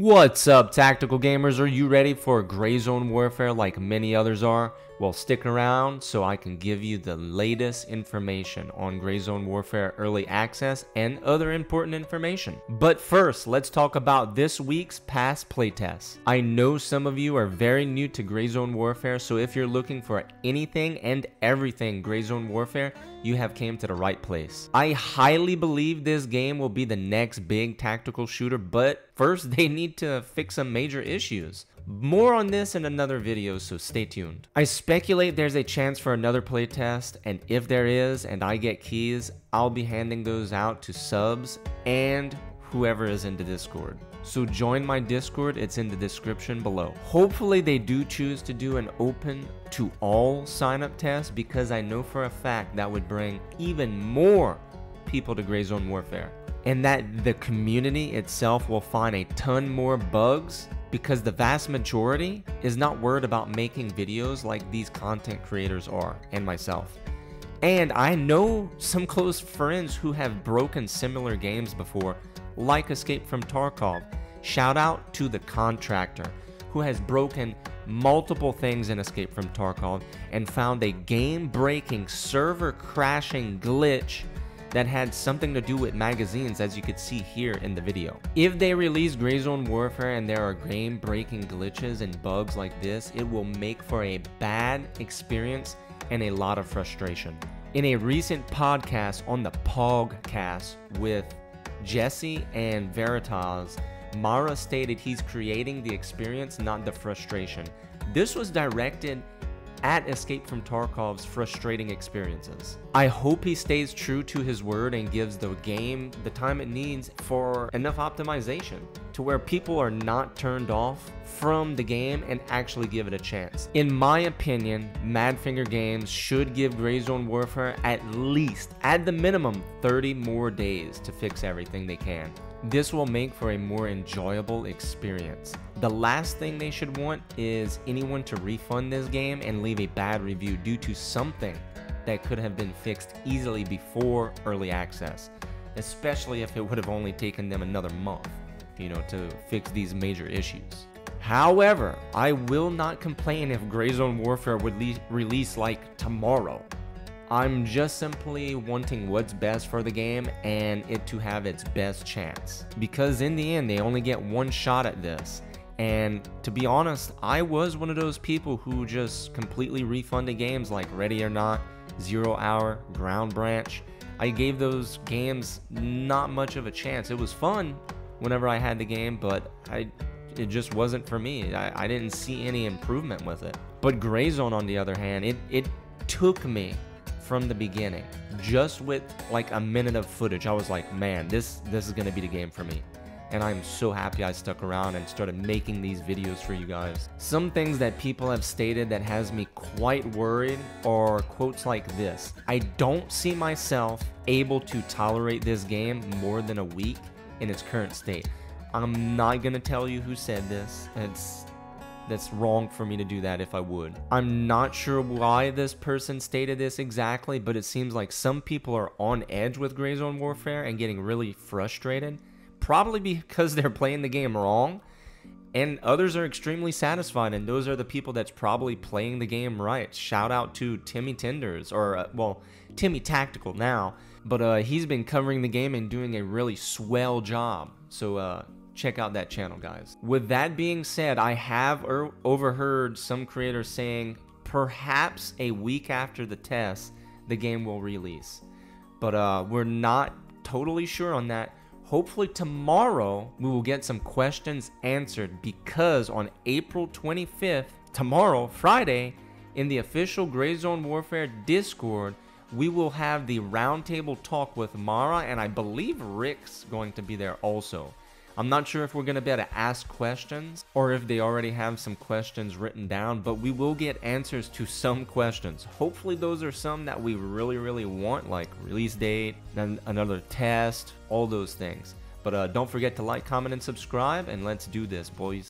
What's up, tactical gamers? Are you ready for Gray Zone Warfare like many others are? Well, stick around so I can give you the latest information on Gray Zone Warfare Early Access and other important information. But first, let's talk about this week's past playtests. I know some of you are very new to Gray Zone Warfare, so if you're looking for anything and everything Gray Zone Warfare, you have came to the right place. I highly believe this game will be the next big tactical shooter, but first they need to fix some major issues. More on this in another video, so stay tuned. I speculate there's a chance for another playtest, and if there is, and I get keys, I'll be handing those out to subs and whoever is in the Discord. So join my Discord, it's in the description below. Hopefully they do choose to do an open to all sign up test because I know for a fact that would bring even more people to Gray Zone Warfare. And that the community itself will find a ton more bugs because the vast majority is not worried about making videos like these content creators are and myself. And I know some close friends who have broken similar games before, like Escape from Tarkov. Shout out to the contractor who has broken multiple things in Escape from Tarkov and found a game breaking, server crashing glitch that had something to do with magazines as you could see here in the video. If they release Gray Zone Warfare and there are game breaking glitches and bugs like this, it will make for a bad experience and a lot of frustration. In a recent podcast on the Pogcast with Jesse and Veritas, Mara stated he's creating the experience, not the frustration. This was directed at Escape from Tarkov's frustrating experiences. I hope he stays true to his word and gives the game the time it needs for enough optimization to where people are not turned off from the game and actually give it a chance. In my opinion, Madfinger Games should give Gray Zone Warfare at least, at the minimum, 30 more days to fix everything they can. This will make for a more enjoyable experience. The last thing they should want is anyone to refund this game and leave a bad review due to something that could have been fixed easily before early access, especially if it would have only taken them another month, you know, to fix these major issues. However, I will not complain if Gray Zone Warfare would release like tomorrow. I'm just simply wanting what's best for the game and it to have its best chance. Because in the end, they only get one shot at this. And to be honest, I was one of those people who just completely refunded games like Ready or Not, Zero Hour, Ground Branch. I gave those games not much of a chance. It was fun whenever I had the game, but I it just wasn't for me. I, I didn't see any improvement with it. But Gray Zone, on the other hand, it, it took me from the beginning. Just with like a minute of footage, I was like, man, this this is gonna be the game for me. And I'm so happy I stuck around and started making these videos for you guys. Some things that people have stated that has me quite worried are quotes like this. I don't see myself able to tolerate this game more than a week in its current state. I'm not gonna tell you who said this. It's that's wrong for me to do that if I would. I'm not sure why this person stated this exactly, but it seems like some people are on edge with Gray Zone Warfare and getting really frustrated, probably because they're playing the game wrong, and others are extremely satisfied, and those are the people that's probably playing the game right. Shout out to Timmy Tenders, or, uh, well, Timmy Tactical now, but uh, he's been covering the game and doing a really swell job. So, uh, check out that channel, guys. With that being said, I have er overheard some creators saying perhaps a week after the test, the game will release. But uh, we're not totally sure on that. Hopefully tomorrow we will get some questions answered because on April 25th, tomorrow, Friday, in the official Gray Zone Warfare Discord, we will have the roundtable talk with Mara and I believe Rick's going to be there also. I'm not sure if we're going to be able to ask questions or if they already have some questions written down, but we will get answers to some questions. Hopefully those are some that we really, really want, like release date, then another test, all those things. But uh, don't forget to like, comment, and subscribe, and let's do this, boys.